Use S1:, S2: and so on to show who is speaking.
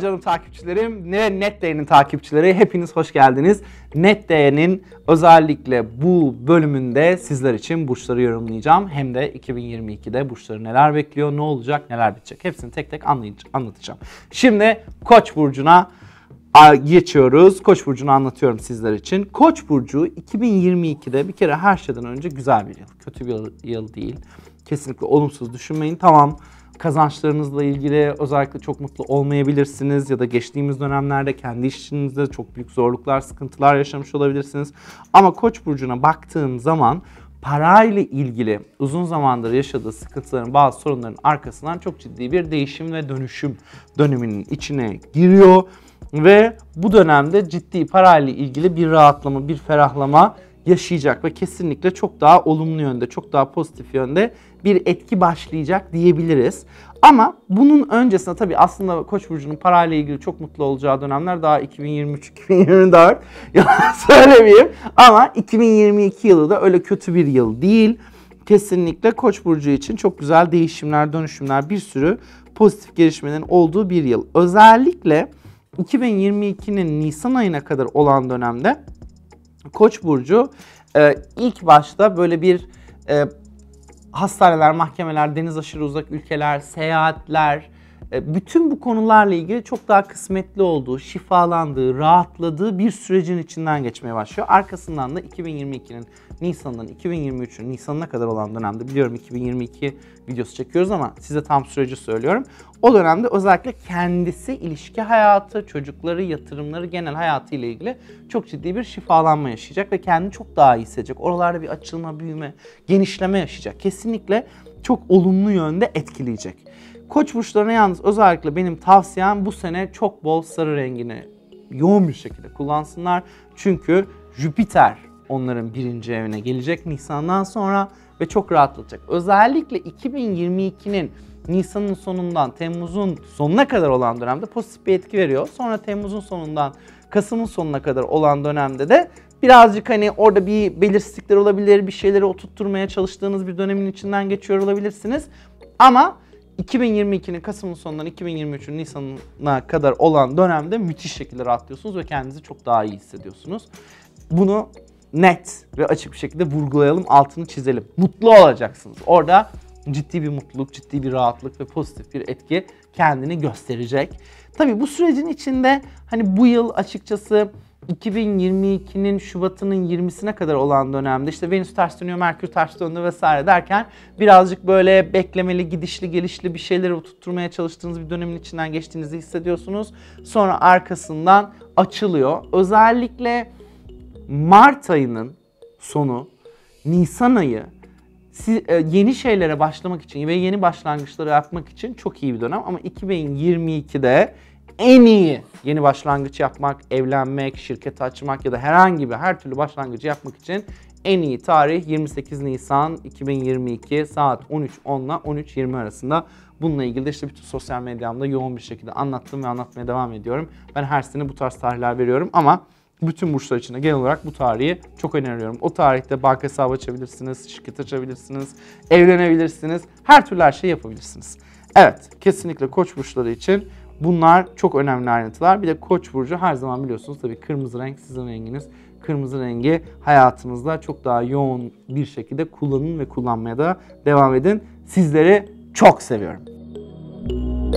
S1: Canım takipçilerim ve NetDay'nin takipçileri hepiniz hoş geldiniz. NetDay'nin özellikle bu bölümünde sizler için burçları yorumlayacağım. Hem de 2022'de burçları neler bekliyor, ne olacak, neler bitecek hepsini tek tek anlatacağım. Şimdi Koç burcuna geçiyoruz. Koç burcunu anlatıyorum sizler için. Koç burcu 2022'de bir kere her şeyden önce güzel bir yıl. Kötü bir yıl değil. Kesinlikle olumsuz düşünmeyin. Tamam kazançlarınızla ilgili özellikle çok mutlu olmayabilirsiniz ya da geçtiğimiz dönemlerde kendi işinizde çok büyük zorluklar, sıkıntılar yaşamış olabilirsiniz. Ama Koç burcuna baktığım zaman parayla ilgili uzun zamandır yaşadığı sıkıntıların, bazı sorunların arkasından çok ciddi bir değişim ve dönüşüm döneminin içine giriyor ve bu dönemde ciddi parayla ilgili bir rahatlama, bir ferahlama yaşayacak ve kesinlikle çok daha olumlu yönde, çok daha pozitif yönde bir etki başlayacak diyebiliriz. Ama bunun öncesinde tabii aslında Koç burcunun parayla ilgili çok mutlu olacağı dönemler daha 2023-2024. Yalan söylemeyeyim. Ama 2022 yılı da öyle kötü bir yıl değil. Kesinlikle Koç burcu için çok güzel değişimler, dönüşümler, bir sürü pozitif gelişmenin olduğu bir yıl. Özellikle 2022'nin Nisan ayına kadar olan dönemde Koç burcu e, ilk başta böyle bir e, hastaneler, mahkemeler, deniz aşırı uzak ülkeler, seyahatler, bütün bu konularla ilgili çok daha kısmetli olduğu, şifalandığı, rahatladığı bir sürecin içinden geçmeye başlıyor. Arkasından da 2022'nin Nisan'dan 2023'ün Nisan'ına kadar olan dönemde biliyorum 2022 videosu çekiyoruz ama size tam süreci söylüyorum. O dönemde özellikle kendisi, ilişki hayatı, çocukları, yatırımları, genel hayatı ile ilgili çok ciddi bir şifalanma yaşayacak ve kendini çok daha iyi hissedecek. Oralarda bir açılma, büyüme, genişleme yaşayacak. Kesinlikle çok olumlu yönde etkileyecek. Koç burçlarına yalnız özellikle benim tavsiyem bu sene çok bol sarı rengini yoğun bir şekilde kullansınlar. Çünkü Jüpiter onların birinci evine gelecek Nisan'dan sonra ve çok rahatlatacak. Özellikle 2022'nin Nisan'ın sonundan Temmuz'un sonuna kadar olan dönemde pozitif bir etki veriyor. Sonra Temmuz'un sonundan Kasım'ın sonuna kadar olan dönemde de birazcık hani orada bir belirsizlikler olabilir, bir şeyleri oturtturmaya çalıştığınız bir dönemin içinden geçiyor olabilirsiniz. Ama 2022'nin Kasım'ın sonundan 2023'ün Nisan'ına kadar olan dönemde müthiş şekilde rahatlıyorsunuz ve kendinizi çok daha iyi hissediyorsunuz. Bunu net ve açık bir şekilde vurgulayalım, altını çizelim. Mutlu olacaksınız. Orada ciddi bir mutluluk, ciddi bir rahatlık ve pozitif bir etki kendini gösterecek. Tabii bu sürecin içinde hani bu yıl açıkçası 2022'nin Şubat'ının 20'sine kadar olan dönemde işte Venüs ters dönüyor, Merkür ters döndü vesaire derken birazcık böyle beklemeli, gidişli, gelişli bir şeyleri oturtmaya çalıştığınız bir dönemin içinden geçtiğinizi hissediyorsunuz. Sonra arkasından açılıyor. Özellikle Mart ayının sonu, Nisan ayı e, yeni şeylere başlamak için ve yeni başlangıçları yapmak için çok iyi bir dönem ama 2022'de en iyi yeni başlangıç yapmak, evlenmek, şirket açmak ya da herhangi bir her türlü başlangıcı yapmak için en iyi tarih 28 Nisan 2022 saat 13.10 ile 13.20 arasında. Bununla ilgili de işte bütün sosyal medyamda yoğun bir şekilde anlattım ve anlatmaya devam ediyorum. Ben her sene bu tarz tarihler veriyorum ama bütün burçlar için de genel olarak bu tarihi çok öneriyorum. O tarihte banka hesabı açabilirsiniz, şirket açabilirsiniz, evlenebilirsiniz, her türlü her şeyi yapabilirsiniz. Evet, kesinlikle koç burçları için Bunlar çok önemli ayrıntılar. Bir de Koç burcu her zaman biliyorsunuz tabii kırmızı renk sizin renginiz. Kırmızı rengi hayatımızda çok daha yoğun bir şekilde kullanın ve kullanmaya da devam edin. Sizleri çok seviyorum. Müzik